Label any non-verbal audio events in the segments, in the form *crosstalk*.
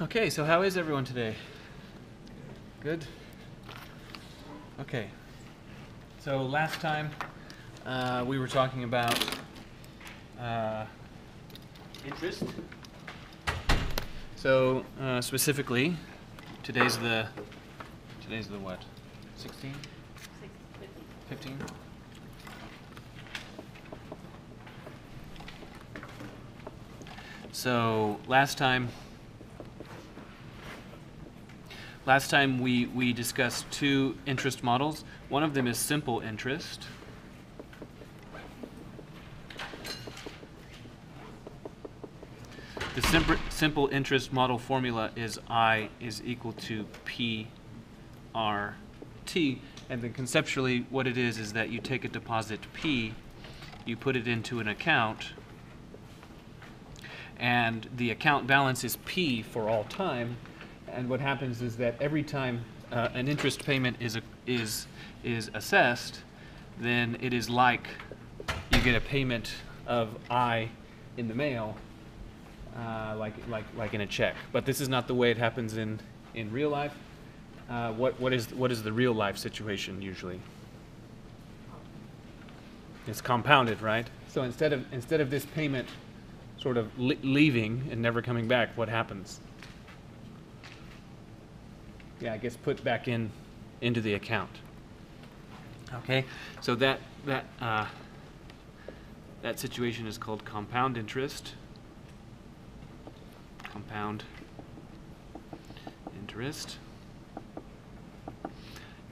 Okay, so how is everyone today? Good? Okay. So last time uh, we were talking about uh, interest. So uh, specifically, today's the today's the what? 16? 15? So last time Last time we, we discussed two interest models. One of them is simple interest. The simple, simple interest model formula is I is equal to P R T. And then conceptually, what it is is that you take a deposit P, you put it into an account, and the account balance is P for all time. And what happens is that every time uh, an interest payment is, a, is, is assessed, then it is like you get a payment of I in the mail, uh, like, like, like in a check. But this is not the way it happens in, in real life. Uh, what, what, is, what is the real life situation usually? It's compounded, right? So instead of, instead of this payment sort of le- leaving and never coming back, what happens? Yeah, I guess put back in into the account. Okay, so that that uh, that situation is called compound interest. Compound interest.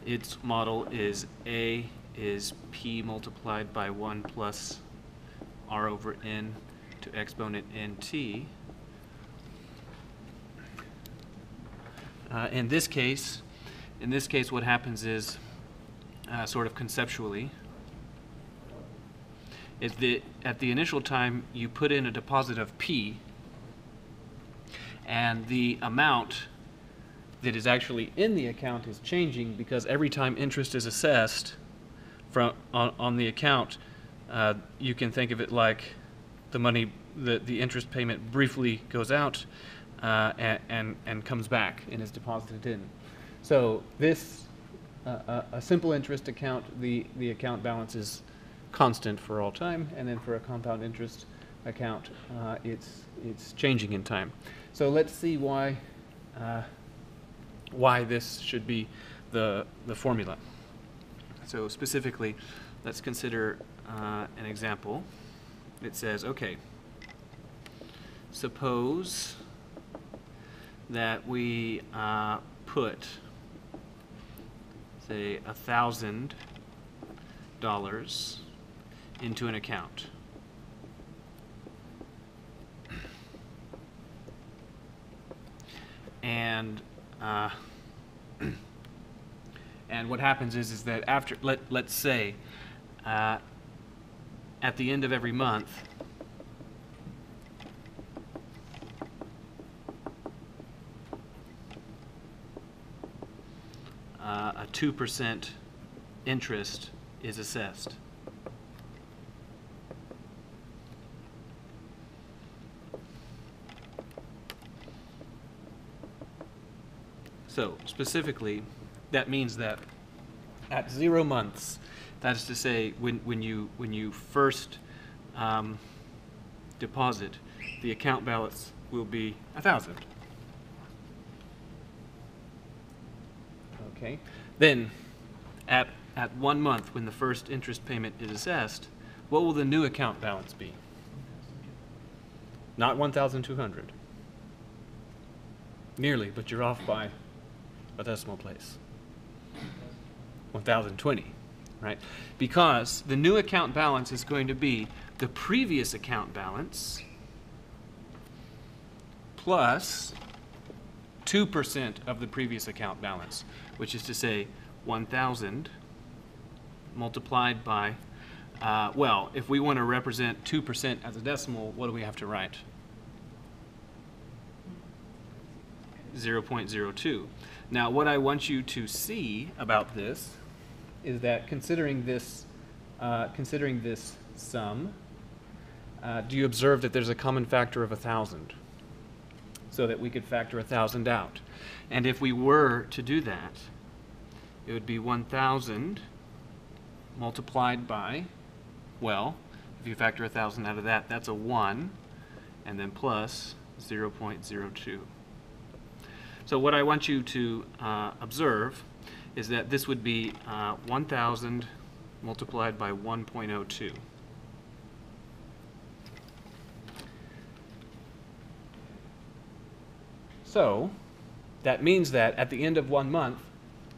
Its model is A is P multiplied by 1 plus R over N to exponent nt. Uh, in this case, in this case, what happens is, uh, sort of conceptually, is that at the initial time you put in a deposit of P, and the amount that is actually in the account is changing because every time interest is assessed from on, on the account, uh, you can think of it like the money, the, the interest payment briefly goes out uh, and, and, and comes back and is deposited in. So this, uh, a, a simple interest account, the, the account balance is constant for all time, and then for a compound interest account, uh, it's, it's changing in time. So let's see why, uh, why this should be the, the formula. So specifically, let's consider uh, an example. It says, okay, suppose that we uh, put, say, a thousand dollars into an account. And uh, *clears throat* and what happens is is that after let let's say uh, at the end of every month a 2% interest is assessed. So specifically, that means that at zero months, that is to say, when, when, you, when you first um, deposit, the account balance will be a thousand. Okay. Then, at, at one month, when the first interest payment is assessed, what will the new account balance be? Not 1,200. Nearly, but you're off by a decimal place. 1,020, right? Because the new account balance is going to be the previous account balance plus 2% of the previous account balance, which is to say 1,000 multiplied by, uh, well, if we want to represent 2% as a decimal, what do we have to write? 0.02. Now, what I want you to see about this is that considering this, uh, considering this sum, uh, do you observe that there's a common factor of 1,000? So that we could factor a thousand out. And if we were to do that, it would be one thousand multiplied by, well, if you factor a thousand out of that, that's a one, and then plus zero point zero two. So what I want you to uh, observe is that this would be uh, 1,000 multiplied by 1.02. So that means that at the end of one month,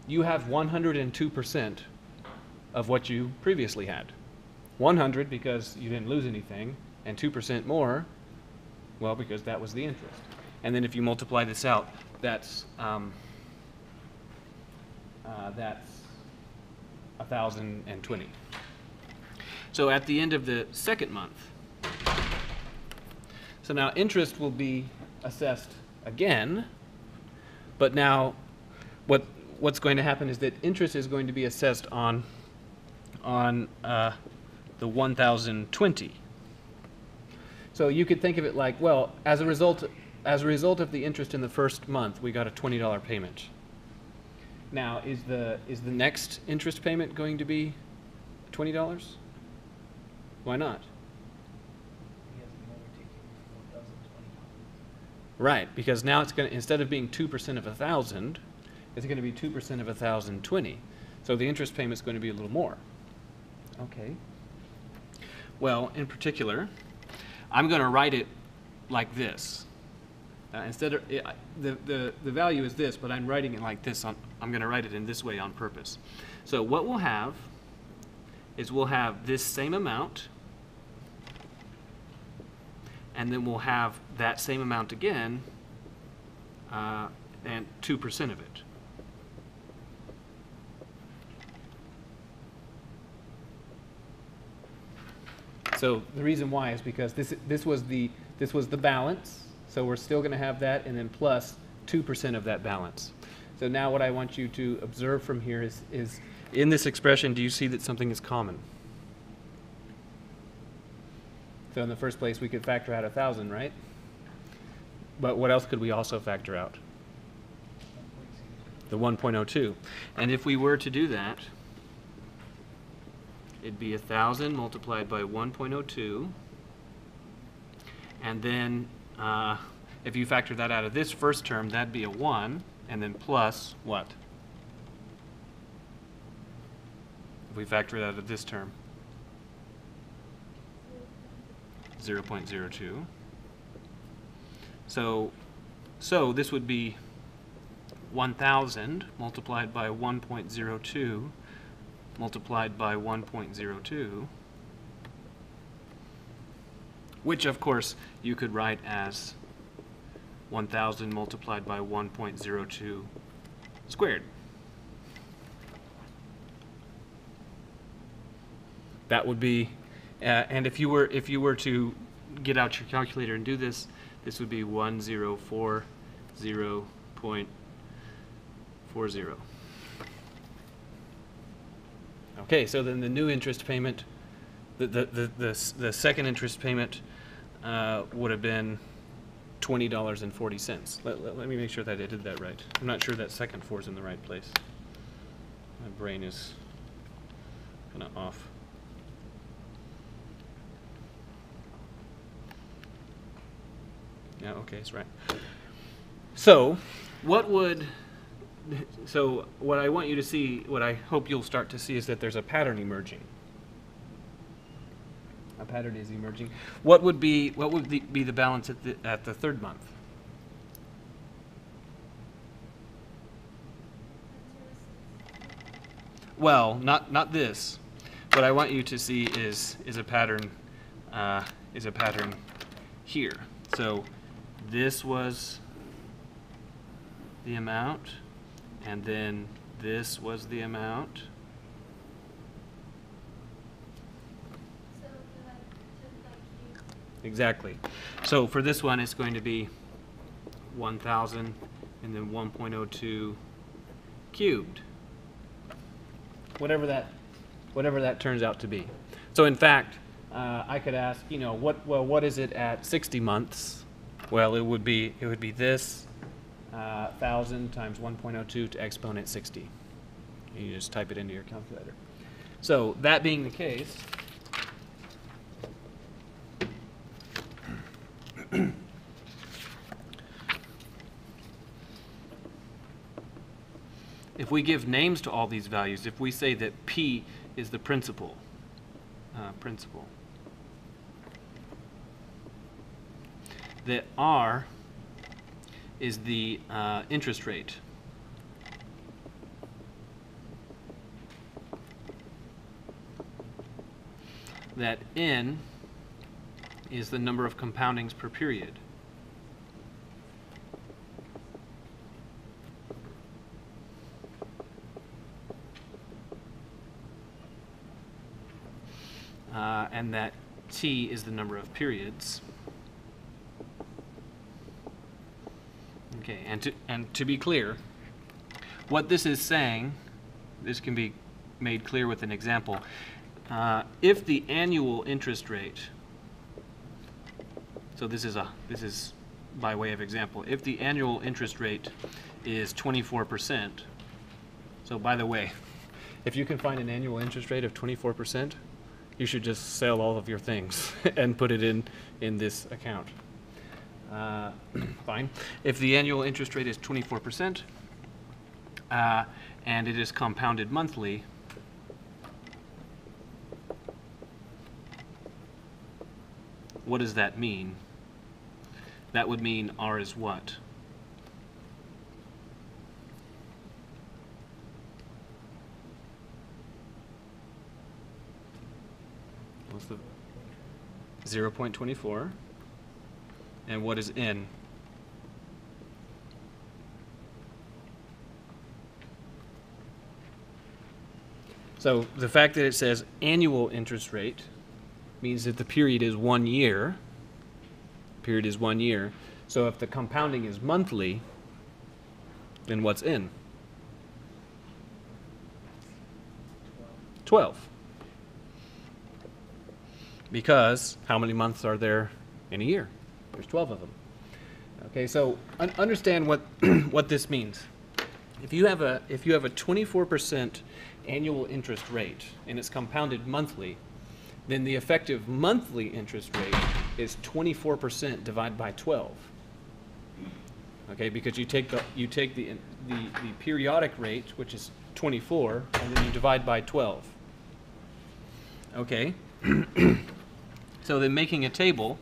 you have 102% of what you previously had. 100 because you didn't lose anything, and 2% more, well, because that was the interest. And then if you multiply this out, that's um, uh, that's 1,020. So at the end of the second month, so now interest will be assessed again, but now what what's going to happen is that interest is going to be assessed on on uh, the 1,020. So you could think of it like, well, as a result as a result of the interest in the first month, we got a $20 payment. Now, is the is the next interest payment going to be twenty dollars? Why not? Right, because now it's going to instead of being two percent of a thousand, it's going to be two percent of a thousand twenty. So the interest payment is going to be a little more. Okay. Well, in particular, I'm going to write it like this. Uh, instead of, it, the, the, the value is this, but I'm writing it like this. On, I'm going to write it in this way on purpose. So what we'll have is we'll have this same amount, and then we'll have that same amount again, uh, and 2% of it. So the reason why is because this, this, was, the, this was the balance, so we're still going to have that and then plus 2% of that balance. So now what I want you to observe from here is, is in this expression, do you see that something is common? So in the first place, we could factor out 1,000, right? But what else could we also factor out? The 1.02. And if we were to do that, it'd be 1,000 multiplied by 1.02. And then uh, if you factor that out of this first term, that'd be a 1, and then plus what? If we factor it out of this term. 0.02. So, so this would be 1,000 multiplied by 1.02 multiplied by 1.02 which of course you could write as 1000 multiplied by 1.02 squared. That would be, uh, and if you were if you were to get out your calculator and do this, this would be 1040.40. Okay, so then the new interest payment, the, the, the, the, the second interest payment uh, would have been twenty dollars and forty cents. Let, let, let me make sure that I did that right. I'm not sure that second four is in the right place. My brain is kind of off. Yeah, okay, it's right. So, what would so what I want you to see, what I hope you'll start to see is that there's a pattern emerging a pattern is emerging. What would be what would the, be the balance at the at the third month? Well, not not this. What I want you to see is is a pattern uh, is a pattern here. So this was the amount, and then this was the amount. Exactly. So for this one, it's going to be 1,000 and then 1.02 cubed. Whatever that, whatever that turns out to be. So in fact, uh, I could ask, you know, what, well, what is it at 60 months? Well, it would be, it would be this, uh, thousand times one point oh two to exponent sixty. You just type it into your calculator. So, that being the case, *coughs* if we give names to all these values, if we say that P is the principal, uh, principal, that R is the uh, interest rate. That N is the number of compoundings per period. Uh, and that T is the number of periods. Okay, and to, and to be clear, what this is saying, this can be made clear with an example. Uh, if the annual interest rate, so this is a this is by way of example, if the annual interest rate is 24%, so by the way, *laughs* if you can find an annual interest rate of 24%, you should just sell all of your things *laughs* and put it in in this account. Uh, *clears throat* fine. If the annual interest rate is 24%, uh, and it is compounded monthly, what does that mean? That would mean R is what? What's the 0.24? And what is N? So the fact that it says annual interest rate means that the period is one year. Period is one year. So if the compounding is monthly, then what's in? 12. Because how many months are there in a year? There's 12 of them. Okay, so un understand what *clears throat* what this means. If you have a if you have a 24% annual interest rate and it's compounded monthly, then the effective monthly interest rate is 24% divided by 12. Okay, because you take the you take the the, the periodic rate, which is 24, and then you divide by 12. Okay. *clears throat* so then making a table,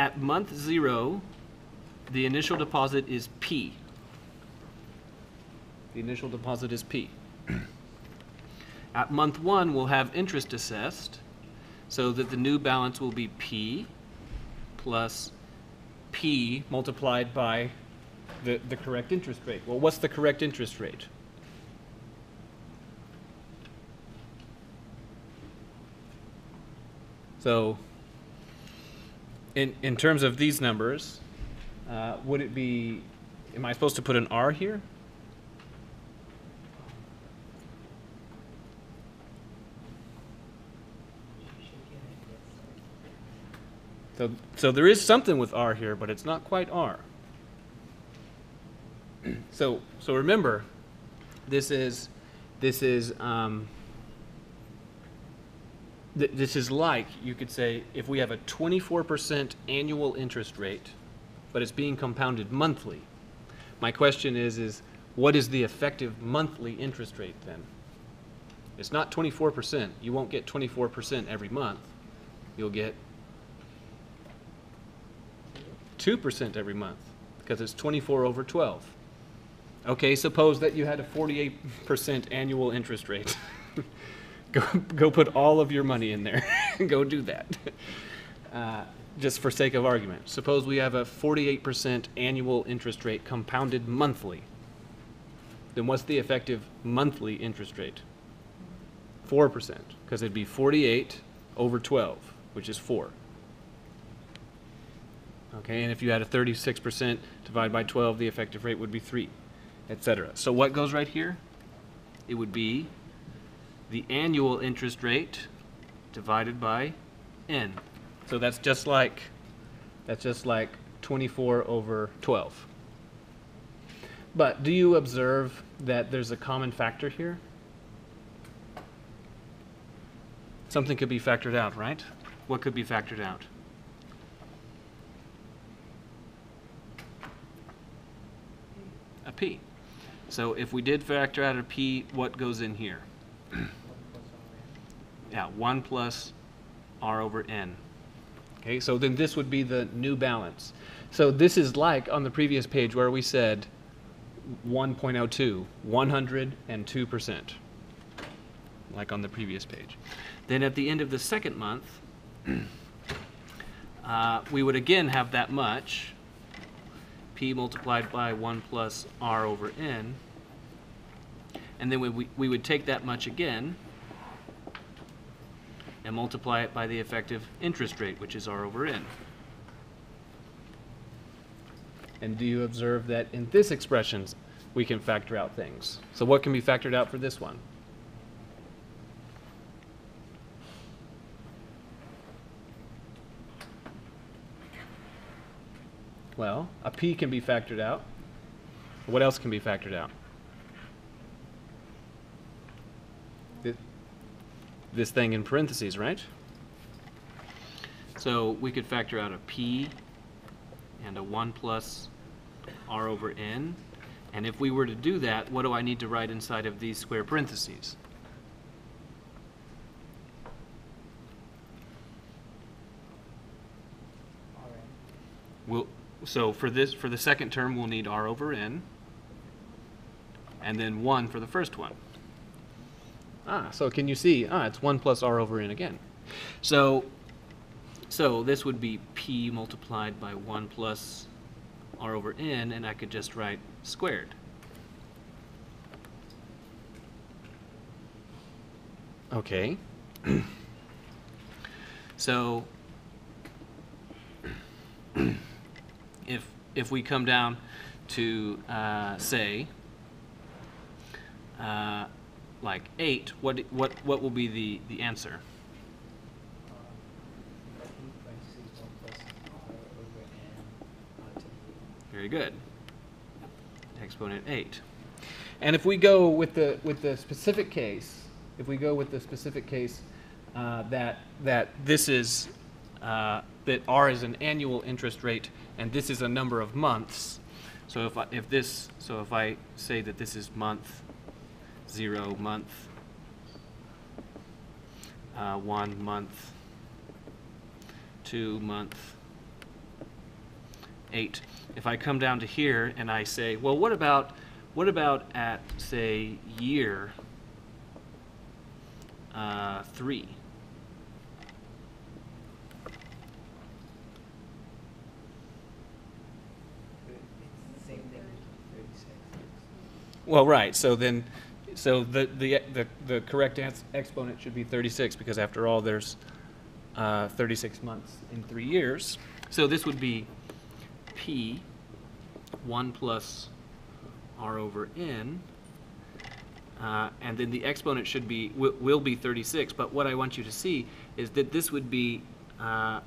at month zero, the initial deposit is P. The initial deposit is P. At month one, we'll have interest assessed, so that the new balance will be P plus P multiplied by the, the correct interest rate. Well, what's the correct interest rate? So, in, in terms of these numbers, uh, would it be, am I supposed to put an R here? So, so there is something with R here, but it's not quite R. so, so remember, this is, this is, um, th this is like, you could say, if we have a 24% annual interest rate, but it's being compounded monthly. My question is, is what is the effective monthly interest rate then? It's not 24%. You won't get 24% every month. You'll get 2% every month because it's 24 over 12. Okay, suppose that you had a 48% annual interest rate. *laughs* go, go put all of your money in there. *laughs* go do that. Uh, just for sake of argument. Suppose we have a 48% annual interest rate compounded monthly. Then what's the effective monthly interest rate? 4%, because it'd be 48 over 12, which is 4. Okay, and if you had a 36% divided by 12, the effective rate would be 3, etc. So what goes right here? It would be the annual interest rate divided by n. So that's just like That's just like 24 over 12. But do you observe that there's a common factor here? Something could be factored out, right? What could be factored out? A p. So if we did factor out a p, what goes in here? *clears throat* yeah, 1 plus r over n. Okay, so then this would be the new balance. So this is like on the previous page where we said 1.02, 102%, like on the previous page. Then at the end of the second month, *clears throat* uh, we would again have that much, p multiplied by 1 plus r over n, and then we, we would take that much again and multiply it by the effective interest rate, which is r over n. And do you observe that in this expression, we can factor out things? So what can be factored out for this one? Well, a p can be factored out. What else can be factored out? This thing in parentheses, right? So we could factor out a p and a 1 plus r over n. And if we were to do that, what do I need to write inside of these square parentheses? We'll, so for this, for the second term, we'll need r over n, and then 1 for the first one. Ah, so can you see, ah, it's 1 plus r over n again. So, so this would be p multiplied by 1 plus r over n, and I could just write squared. Okay. *clears throat* so, *clears throat* if, if we come down to, uh, say, uh, like 8, what, what, what will be the, the answer? Very good. Exponent 8. And if we go with the, with the specific case, if we go with the specific case uh, that, that this is, uh, that R is an annual interest rate and this is a number of months, so if, I, if this, so if I say that this is month zero month, uh, one month, two month, eight. If I come down to here and I say, well, what about, what about at, say, year uh, three? Well, right. So then so the, the, the, the correct exponent should be 36 because after all, there's uh, 36 months in three years. So this would be P 1 plus R over N. Uh, and then the exponent should be, will, will, be 36. But what I want you to see is that this would be, uh,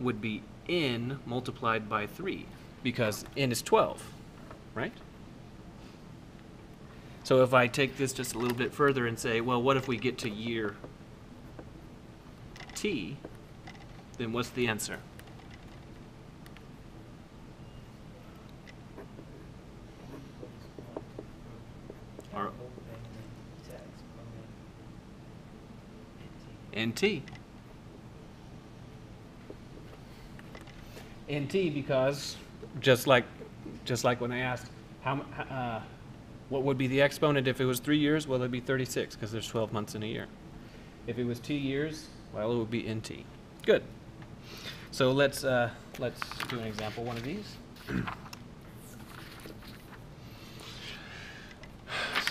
would be N multiplied by 3 because N is 12, right? So if I take this just a little bit further and say, well, what if we get to year t, then what's the answer? Or NT. NT because just like just like when I asked how uh, what would be the exponent if it was three years? Well, it'd be 36 because there's 12 months in a year. If it was two years, well, it would be nt. Good. So let's uh, let's do an example. One of these. *clears throat*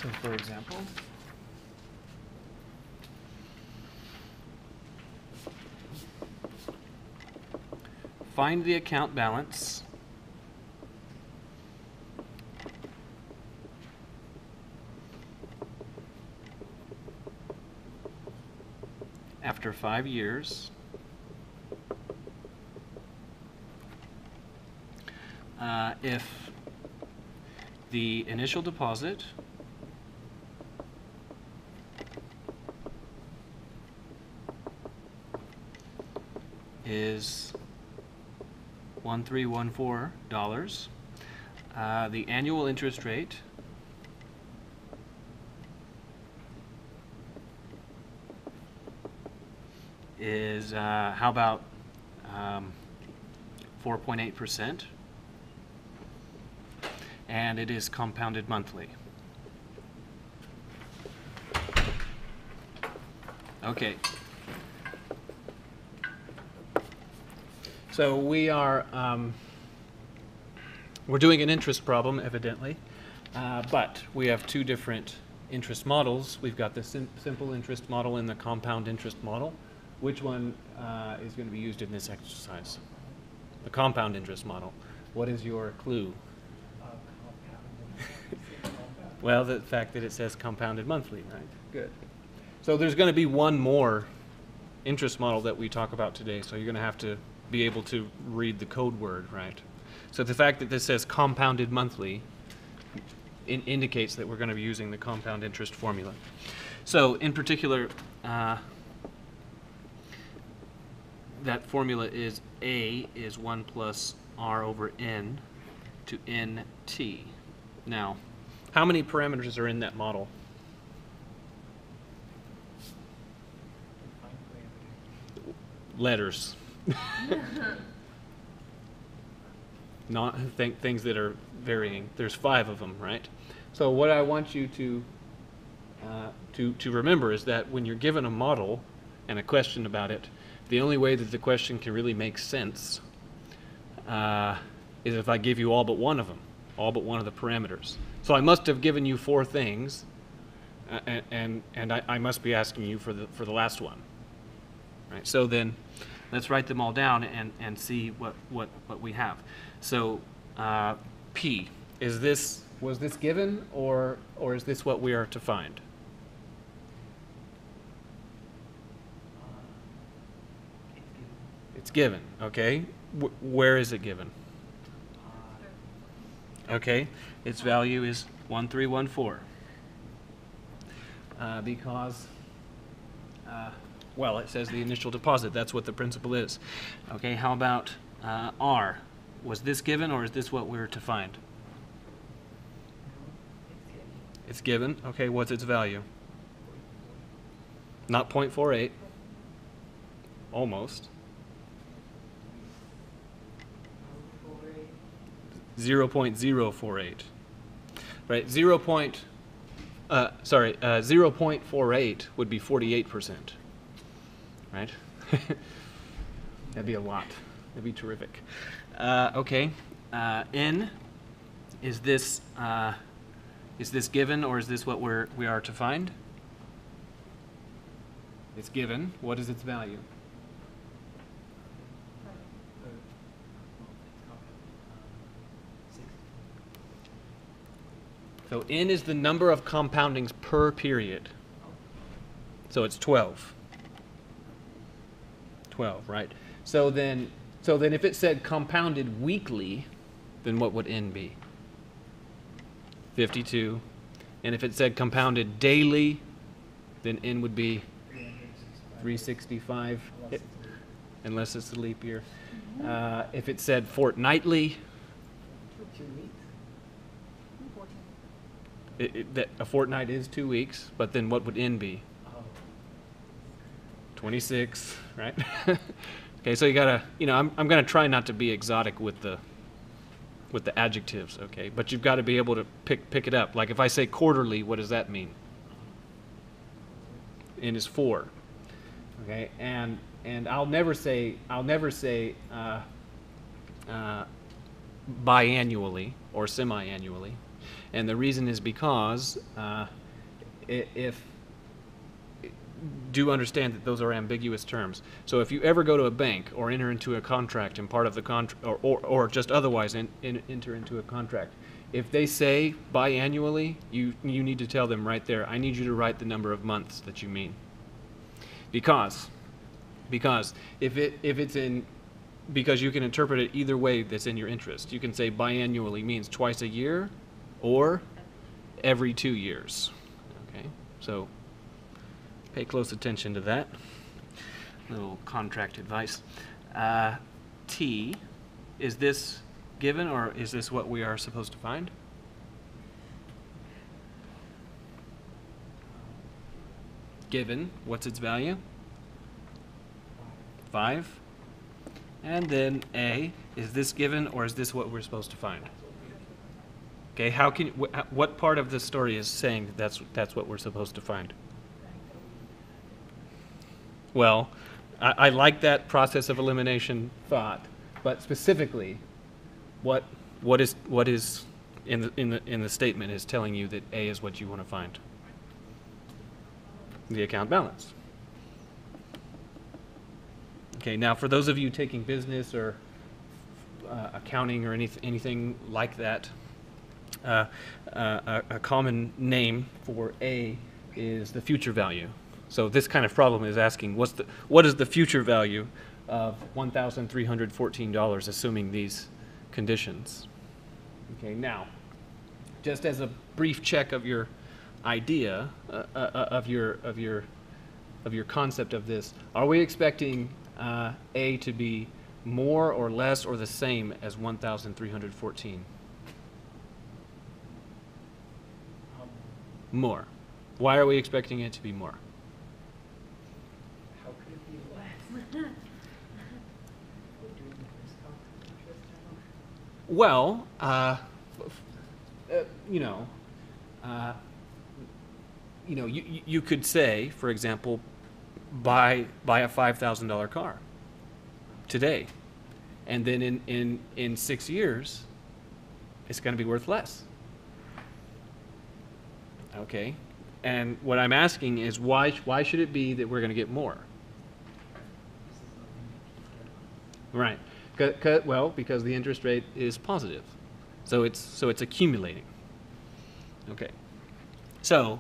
so, for example. Find the account balance after five years uh, if the initial deposit is one three one four dollars. Uh, the annual interest rate is uh, how about um, 4.8%? And it is compounded monthly. Okay. So we are, um, we're doing an interest problem, evidently, uh, but we have two different interest models. We've got the sim simple interest model and the compound interest model. Which one uh, is going to be used in this exercise? The compound interest model. What is your clue? *laughs* well, the fact that it says compounded monthly, right? Good. So there's going to be one more interest model that we talk about today, so you're going to have to be able to read the code word, right? So the fact that this says compounded monthly in indicates that we're going to be using the compound interest formula. So in particular, uh, that formula is A is 1 plus R over N to NT. Now, how many parameters are in that model? Letters. *laughs* Not th things that are varying. There's five of them, right? So what I want you to uh, to to remember is that when you're given a model and a question about it, the only way that the question can really make sense uh, is if I give you all but one of them, all but one of the parameters. So I must have given you four things, uh, and, and, I, I, must be asking you for the, for the last one. Right, so then let's write them all down and, and see what, what, what we have. So uh, P, is this, was this given or, or is this what we are to find? It's given, okay? Where is it given? Okay, its value is 1314. Uh, because, uh, well, it says the initial deposit. That's what the principal is. Okay, how about uh, R? Was this given or is this what we're to find? It's given. Okay, what's its value? Not 0.48. Almost. 0.048. Right, 0. Point, uh, sorry, uh, 0.48 would be 48%. Right? *laughs* That'd be a lot. That'd be terrific. Uh, okay, uh, N, is this, uh, is this given or is this what we're, we are to find? It's given. What is its value? So n is the number of compoundings per period. So it's 12. 12, right? So then, so then if it said compounded weekly, then what would n be? 52. And if it said compounded daily, then n would be 365, unless it's a leap year. Uh, if it said fortnightly, it, it, that a fortnight is two weeks, but then what would n be? 26, right? *laughs* okay, so you gotta, you know, I'm, I'm gonna try not to be exotic with the with the adjectives, okay? But you've got to be able to pick pick it up. Like if I say quarterly, what does that mean? N is four, okay? And and I'll never say I'll never say uh, uh, biannually or semi-annually and the reason is because uh, if do understand that those are ambiguous terms. So if you ever go to a bank or enter into a contract and part of the contract, or, or, or, just otherwise in, in, enter into a contract, if they say biannually, you, you need to tell them right there, I need you to write the number of months that you mean. Because, because if, it, if it's in because you can interpret it either way that's in your interest. You can say biannually means twice a year or every two years. Okay, so pay close attention to that. Little contract advice. Uh, T, is this given or is this what we are supposed to find? Given, what's its value? Five. And then A, is this given or is this what we're supposed to find? Okay, how can, wh- what part of the story is saying that that's, that's what we're supposed to find? Well, I, I like that process of elimination thought, but specifically, what, what is, what is in the, in the, in the statement is telling you that A is what you want to find? The account balance. Okay, now for those of you taking business or uh, accounting or anyth- anything like that, uh, uh, a common name for A is the future value. So this kind of problem is asking, what's the, what is the future value of $1,314, assuming these conditions? Okay, now, just as a brief check of your idea, uh, uh, uh, of, your, of, your, of your concept of this, are we expecting uh, A to be more or less or the same as 1,314? More. Why are we expecting it to be more? How could it be less? We're doing this *laughs* compound interest, I don't- Well, uh, f- f- uh, you know, uh, you know, you, you- you could say, for example, buy buy a five thousand dollar car today, and then in in in six years, it's going to be worth less. Okay, and what I'm asking is why why should it be that we're going to get more? Right. C- well, because the interest rate is positive, so it's so it's accumulating. Okay. So,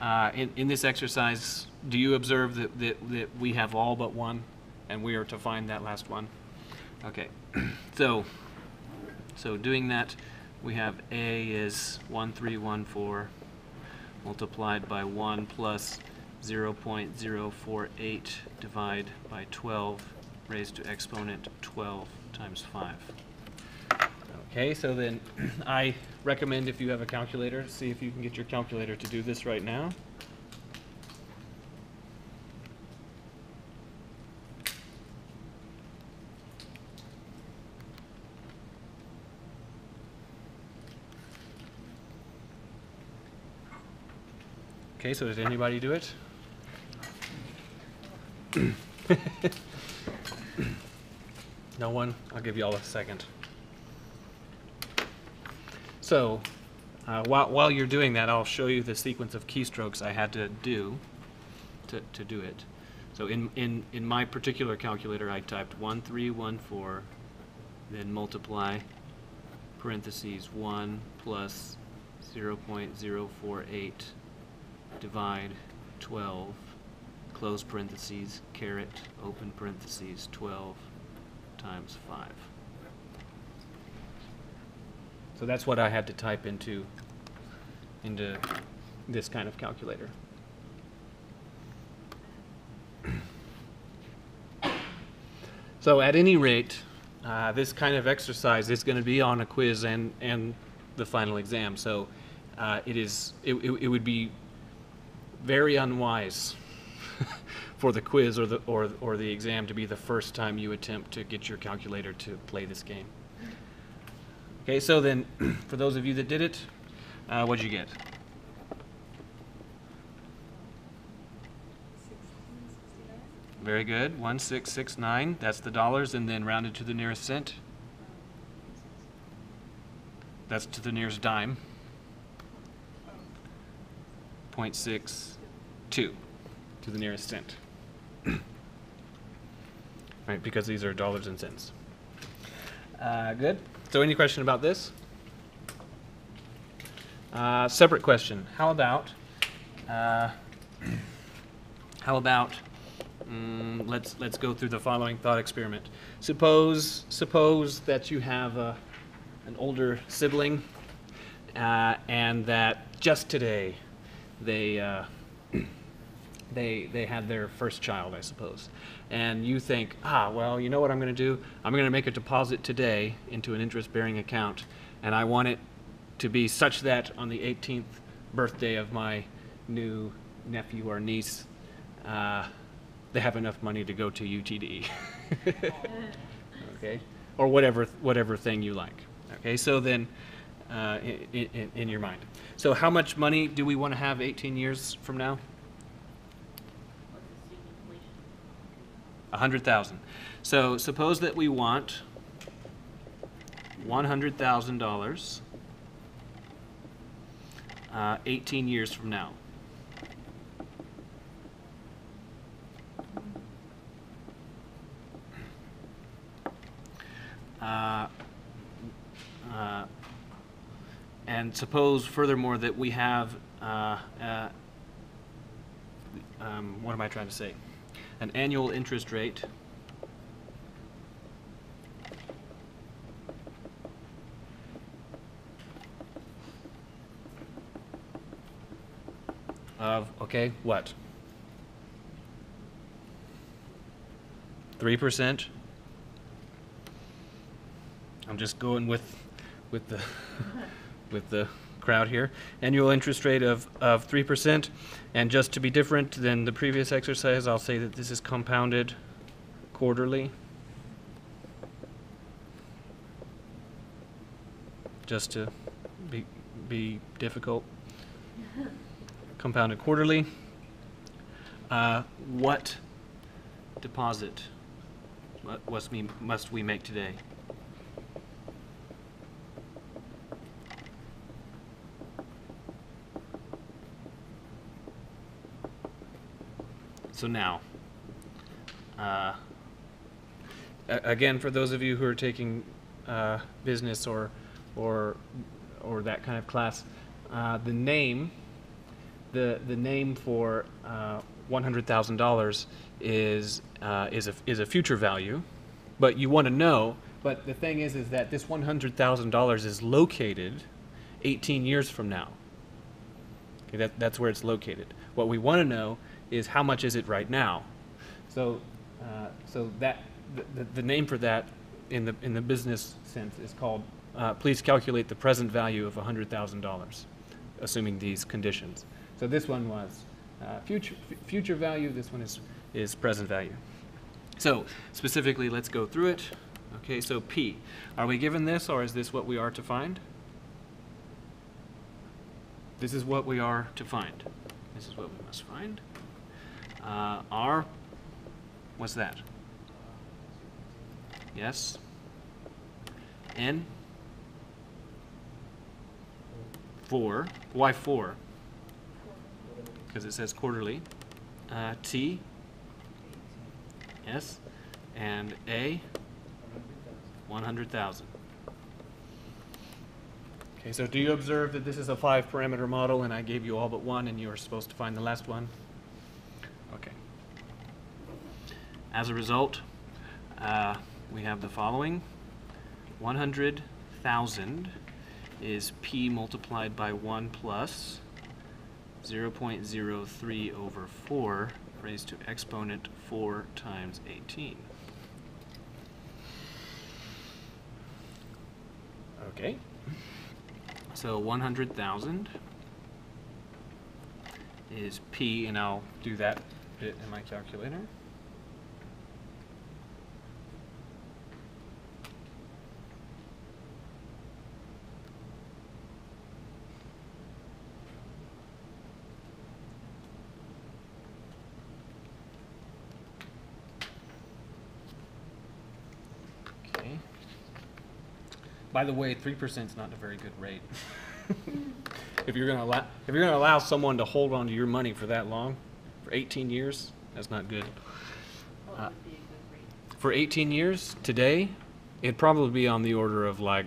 uh, in in this exercise, do you observe that, that that we have all but one, and we are to find that last one? Okay. *clears throat* so, so doing that, we have A is one three one four multiplied by one plus zero point zero four eight divide by twelve raised to exponent 12 times 5. Okay, so then *clears throat* I recommend if you have a calculator, see if you can get your calculator to do this right now. Okay, so did anybody do it? *coughs* No one? I'll give you all a second. So, uh, while, while you're doing that, I'll show you the sequence of keystrokes I had to do to, to do it. So in, in, in my particular calculator, I typed 1314, then multiply parentheses 1 plus 0.048 divide 12 close parentheses caret open parentheses 12 times 5. So that's what I had to type into into this kind of calculator. *clears throat* So at any rate, uh, this kind of exercise is going to be on a quiz and, and the final exam. So uh, it is it, it, it would be very unwise *laughs* for the quiz or the or, or the exam to be the first time you attempt to get your calculator to play this game. Okay, so then *clears throat* for those of you that did it, uh, what'd you get? Very good. One six six nine. That's the dollars, and then rounded to the nearest cent. That's to the nearest dime. Point six two to the nearest cent. *clears throat* right, because these are dollars and cents. Uh, good. So, any question about this? Uh, separate question. How about? Uh, *clears throat* how about Mm, let's let's go through the following thought experiment. Suppose suppose that you have a, an older sibling, uh, and that just today they uh, they they had their first child, I suppose, and you think, ah, well, you know what I'm going to do? I'm going to make a deposit today into an interest-bearing account, and I want it to be such that on the 18th birthday of my new nephew or niece, uh, they have enough money to go to UTD. *laughs* okay, or whatever whatever thing you like. Okay, so then uh, in, in, in your mind. So how much money do we want to have 18 years from now? A hundred thousand. So suppose that we want one hundred thousand dollars. Uh, 18 years from now. Uh, uh, and suppose furthermore that we have, uh, uh, um, what am I trying to say? An annual interest rate of, okay, what? 3%? I'm just going with, with the, *laughs* with the crowd here. Annual interest rate of, of 3%. And just to be different than the previous exercise, I'll say that this is compounded quarterly. Just to be, be difficult. *laughs* Compounded quarterly. Uh, what deposit mu- must we, must we make today? So now, uh, again, for those of you who are taking uh, business or or or that kind of class, uh, the name the the name for uh, one hundred thousand dollars is uh, is a is a future value, but you want to know. But the thing is, is that this one hundred thousand dollars is located eighteen years from now. Okay, that, that's where it's located. What we want to know is how much is it right now. So, uh, so that the, the, name for that in the in the business sense is called. Uh, please calculate the present value of hundred thousand dollars, assuming these conditions. So this one was uh, future future value. This one is is present value. So specifically, let's go through it. Okay, so P. Are we given this, or is this what we are to find? This is what we are to find. This is what we must find. Uh, R, what's that? Yes? N? Four. Why four? Because it says quarterly. Uh, T? Yes? And A? 100,000. Okay, so do you observe that this is a five parameter model and I gave you all but one and you are supposed to find the last one? Okay. As a result, uh, we have the following 100,000 is p multiplied by 1 plus 0.03 over 4 raised to exponent 4 times 18. Okay. So 100,000 is P, and I'll do that bit in my calculator. Okay. By the way, three percent is not a very good rate. *laughs* if you're gonna allow, if you're gonna allow someone to hold on to your money for that long, for 18 years, that's not good. Uh, would be a good? For 18 years today, it'd probably be on the order of like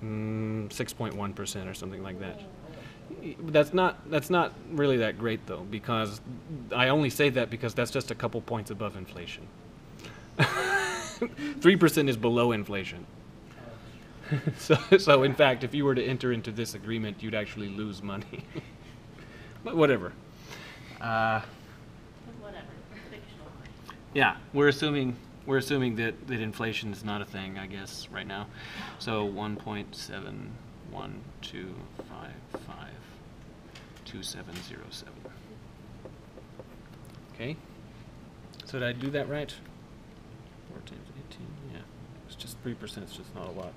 mm, 6.1 percent or something like that. That's not, that's not really that great though, because I only say that because that's just a couple points above inflation. *laughs* Three percent is below inflation. *laughs* So, so in fact, if you were to enter into this agreement, you'd actually lose money. *laughs* But whatever. Uh, Whatever, yeah, we're assuming, we're assuming that, that inflation is not a thing, I guess, right now. So one point seven one two five five two seven zero seven. Okay? So did I do that right? Four times eighteen. yeah. Just three percent, is just not a lot.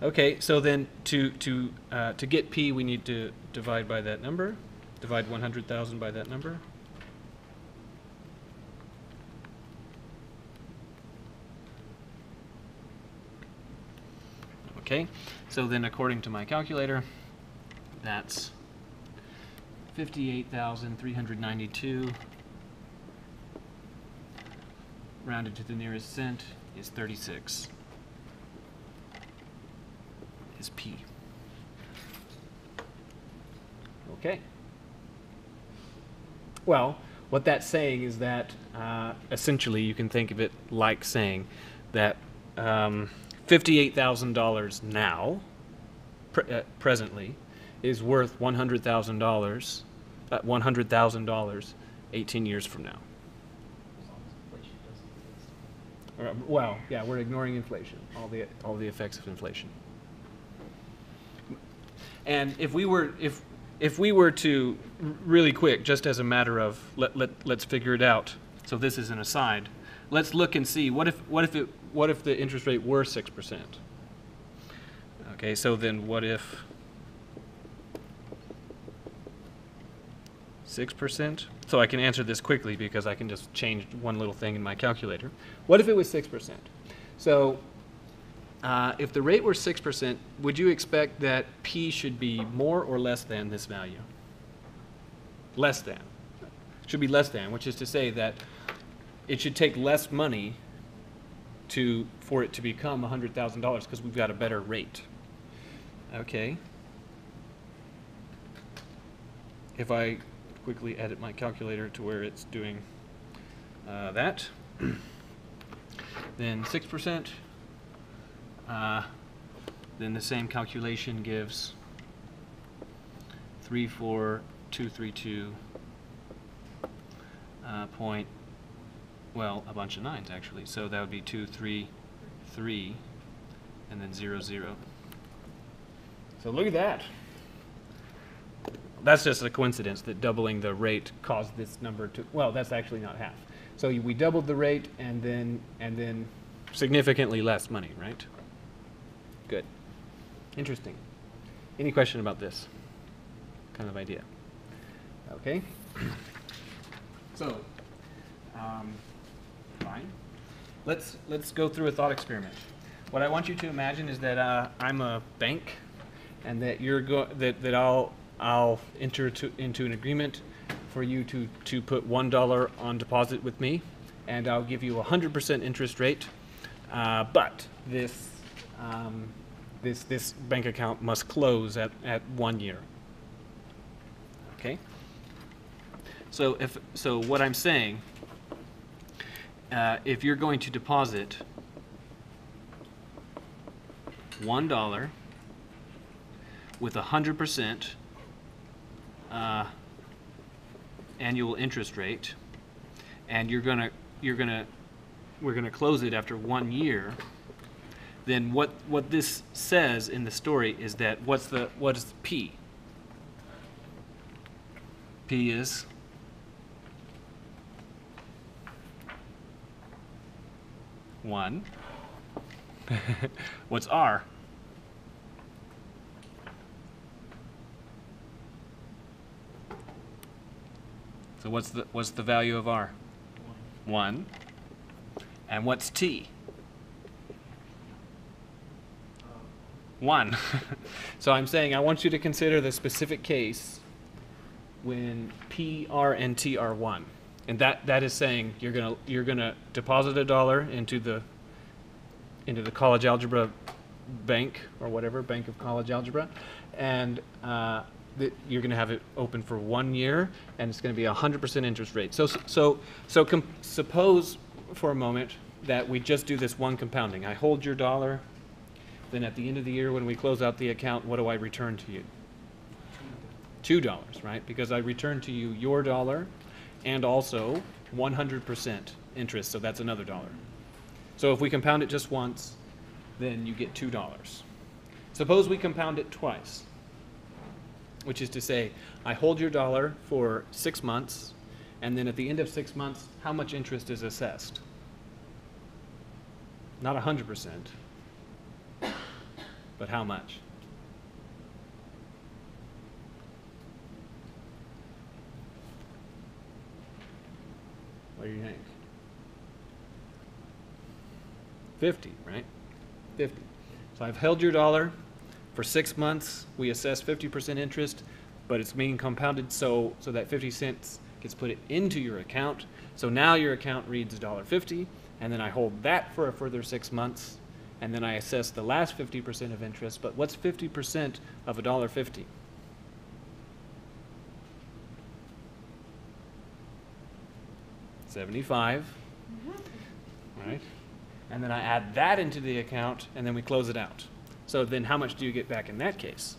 Okay, so then to, to, uh, to get P, we need to divide by that number. Divide one hundred thousand by that number. Okay, so then according to my calculator, that's fifty-eight thousand three hundred ninety-two. Rounded to the nearest cent is thirty-six. Is P. Okay. Well, what that's saying is that uh, essentially you can think of it like saying that um, $58,000 now, pre- uh, presently, is worth $100,000, uh, $100,000 18 years from now. Well, yeah, we're ignoring inflation, all the, all the effects of inflation. And if we were, if, if we were to, really quick, just as a matter of, let, let, let's figure it out. So this is an aside. Let's look and see, what if, what if it, what if the interest rate were six percent? Okay, so then what if six percent? So I can answer this quickly because I can just change one little thing in my calculator. What if it was six percent? So uh, if the rate were six percent, would you expect that P should be more or less than this value? Less than. Should be less than, which is to say that it should take less money to for it to become hundred thousand dollars because we've got a better rate. Okay. If I quickly edit my calculator to where it's doing uh, that, *clears throat* then six percent. Uh, then the same calculation gives three four two three two uh, point well, a bunch of nines actually. So that would be two, three, three, and then zero, zero. So look at that. That's just a coincidence that doubling the rate caused this number to. Well, that's actually not half. So we doubled the rate and then and then significantly less money, right? Interesting. Any question about this kind of idea? Okay. So, um, fine. Let's let's go through a thought experiment. What I want you to imagine is that uh, I'm a bank, and that you're go- that that I'll I'll enter to, into an agreement for you to to put one dollar on deposit with me, and I'll give you a hundred percent interest rate. Uh, but this um, this this bank account must close at at one year. Okay. So if so, what I'm saying, uh, if you're going to deposit one dollar with a hundred percent uh, annual interest rate, and you're gonna you're gonna we're gonna close it after one year, then what what this says in the story is that what's the what is the P? P is one. *laughs* What's R? So what's the what's the value of R? One. And what's T? One. *laughs* so I'm saying I want you to consider the specific case when P, R, and T are one. And that, that is saying you're gonna you're gonna deposit a dollar into the into the college algebra bank or whatever bank of college algebra, and uh, that you're going to have it open for one year, and it's going to be a hundred percent interest rate. So, so, so suppose for a moment that we just do this one compounding. I hold your dollar, then at the end of the year, when we close out the account, what do I return to you? Two dollars, right? Because I return to you your dollar, and also one hundred percent interest, so that's another dollar. So if we compound it just once, then you get two dollars. Suppose we compound it twice, which is to say, I hold your dollar for six months, and then at the end of six months, how much interest is assessed? Not hundred percent, but how much? What do you think? Fifty, right? Fifty. So I've held your dollar for six months. We assess fifty percent interest, but it's being compounded so so that fifty cents gets put into your account. So now your account reads $1.50, and then I hold that for a further six months, and then I assess the last fifty percent of interest. But what's fifty percent of $1.50? Seventy-five. Right? And then I add that into the account, and then we close it out. So then how much do you get back in that case?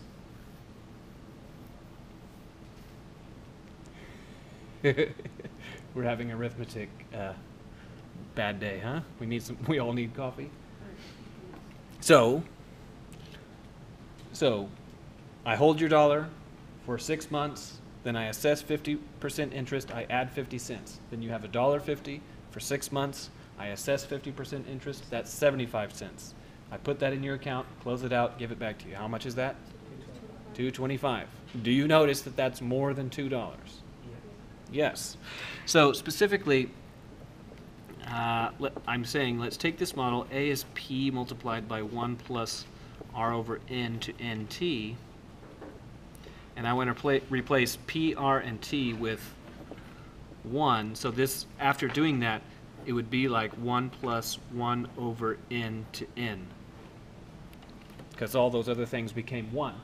*laughs* We're having arithmetic uh, bad day, huh? We need some. We all need coffee. So, so, I hold your dollar for six months. Then I assess fifty percent interest. I add fifty cents. Then you have a dollar fifty for six months. I assess fifty percent interest. That's seventy-five cents. I put that in your account, close it out, give it back to you. How much is that? Two twenty-five. Do you notice that that's more than two dollars? Yes. So specifically, uh, let, I'm saying let's take this model. A is P multiplied by 1 plus R over N to NT. And I want to replace P, R, and T with 1. So this, after doing that, it would be like 1 plus 1 over N to N. Because all those other things became 1.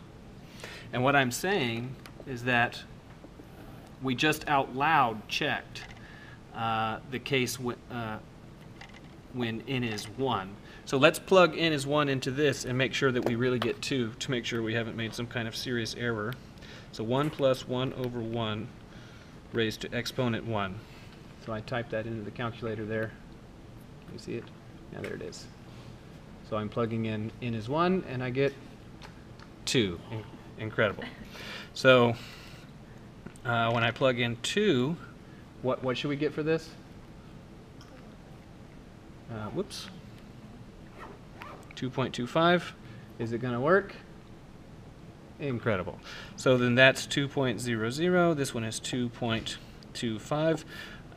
And what I'm saying is that we just out loud checked uh, the case uh, when n is 1. So let's plug n is 1 into this and make sure that we really get 2 to make sure we haven't made some kind of serious error. So 1 plus 1 over 1 raised to exponent 1. So I typed that into the calculator there. You see it? Yeah, there it is. So I'm plugging in n is 1 and I get 2. In- incredible. So uh, when I plug in 2, what, what should we get for this? Uh, whoops. 2.25. Is it going to work? Incredible. So then that's 2.00. This one is 2.25.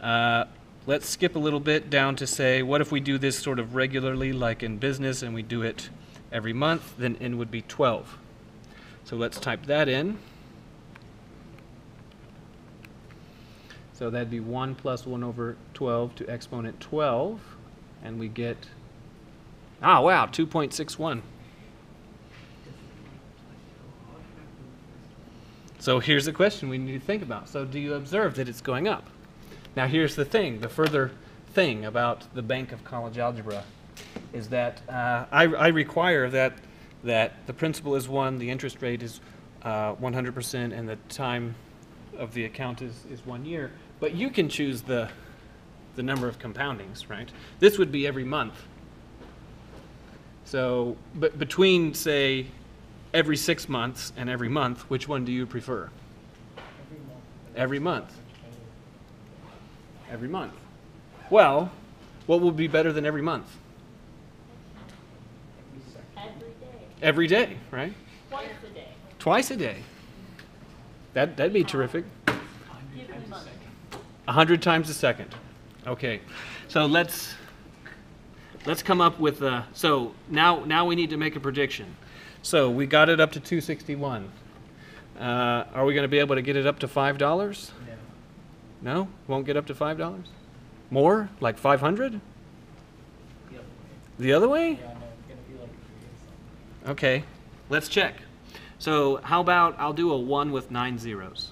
Uh, let's skip a little bit down to say, what if we do this sort of regularly, like in business, and we do it every month? Then n would be 12. So let's type that in. So that'd be 1 plus 1 over 12 to exponent 12. And we get, ah, wow, 2.61. So here's the question we need to think about. So do you observe that it's going up? Now here's the thing, the further thing about the Bank of College Algebra is that uh, I, I require that, that the principal is 1, the interest rate is uh, 100%, and the time of the account is, is one year. But you can choose the, the number of compoundings, right? This would be every month. So, but between, say, every six months and every month, which one do you prefer? Every month. Every month. Every month. Well, what would be better than every month? Every day, Every day, right? twice a day, Twice a day. That, that'd be terrific. Give me money. A hundred times a second. Okay, so let's let's come up with uh, so now now we need to make a prediction. So we got it up to 261. Uh, are we going to be able to get it up to five dollars? No. No, won't get up to five dollars. More, like 500? The other way. The other way? Yeah, I know, it's gonna be like three or something. Okay, let's check. So how about I'll do a 1 with 9 zeros.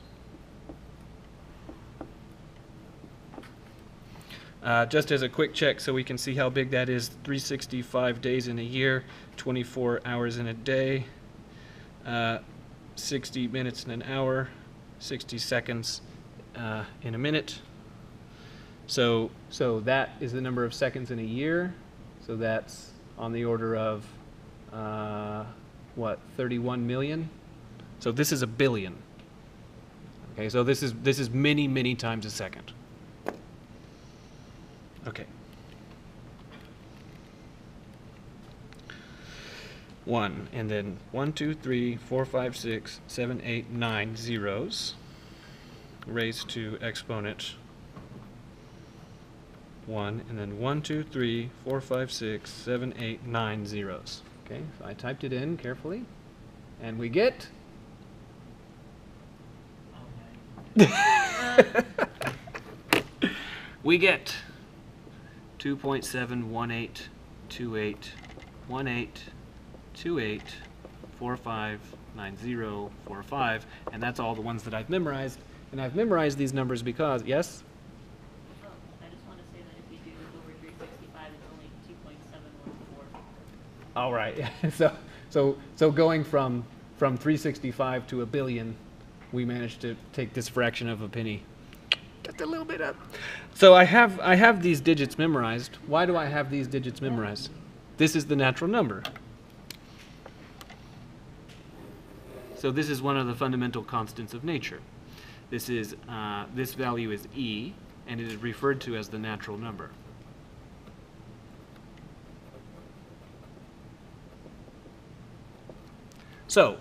Uh, just as a quick check so we can see how big that is 365 days in a year, 24 hours in a day, uh, 60 minutes in an hour, 60 seconds uh, in a minute. So, so that is the number of seconds in a year. So that's on the order of uh, what 31 million. So this is a billion. Okay, so this is this is many many times a second. Okay. One, and then one, two, three, four, five, six, seven, eight, nine zeros raised to exponent one, and then one, two, three, four, five, six, seven, eight, nine zeros. Okay, so I typed it in carefully, and we get *laughs* *laughs* we get 2.718281828459045, and that's all the ones that I've memorized. And I've memorized these numbers because, yes? Oh, I just want to say that if you do over three sixty-five, it's only two point seven one four. All right. *laughs* so, so, so going from from 365 to a billion, we managed to take this fraction of a penny, just a little bit up. So I have I have these digits memorized. Why do I have these digits memorized? This is the natural number. So this is one of the fundamental constants of nature. This is uh, this value is e, and it is referred to as the natural number. So,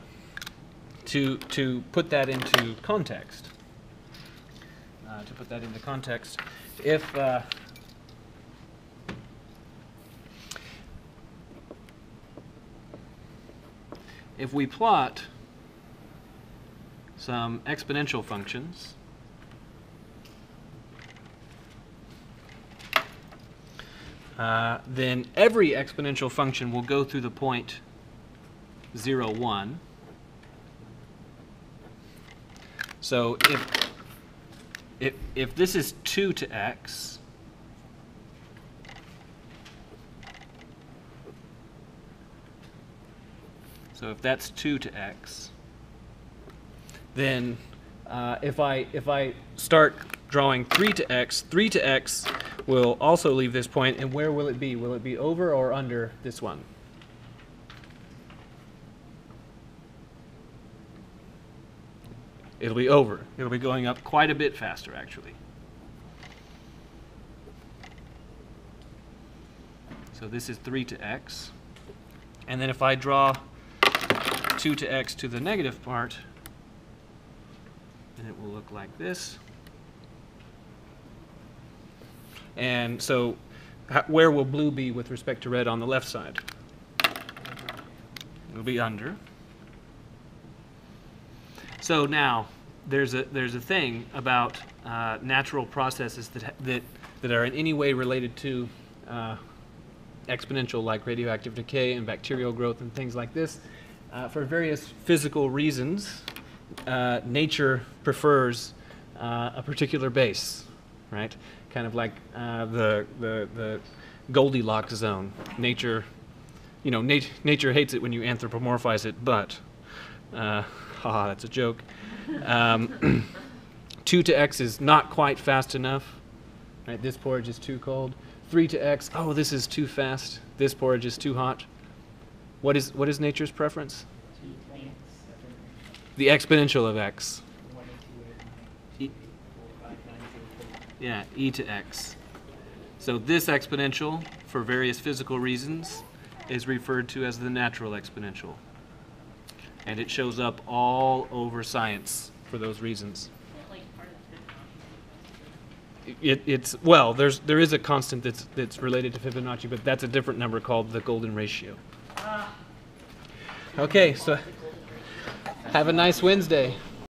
to, to put that into context, uh, to put that into context, if uh, if we plot some exponential functions, uh, then every exponential function will go through the point 0, 1. So if, if, if this is 2 to x, so if that's 2 to x, then uh, if, I, if I start drawing 3 to x, 3 to x will also leave this point, and where will it be? Will it be over or under this one? It'll be over. It'll be going up quite a bit faster, actually. So this is 3 to x. And then if I draw 2 to x to the negative part, then it will look like this. And so where will blue be with respect to red on the left side? It'll be under. So now, there's a there's a thing about uh, natural processes that that that are in any way related to uh, exponential, like radioactive decay and bacterial growth and things like this. Uh, for various physical reasons, uh, nature prefers uh, a particular base, right? Kind of like uh, the the the Goldilocks zone. Nature, you know, nat- nature hates it when you anthropomorphize it, but *laughs* haha, that's a joke. Um, *clears throat* 2 to x is not quite fast enough. Right, this porridge is too cold. 3 to x, oh, this is too fast. This porridge is too hot. What is, what is nature's preference? The exponential of x. E-. Yeah, e to x. So this exponential, for various physical reasons, is referred to as the natural exponential. And it shows up all over science for those reasons. It like part of the Fibonacci? It, it's well, there's there is a constant that's that's related to Fibonacci, but that's a different number called the golden ratio. Ah, Okay, so have a nice Wednesday.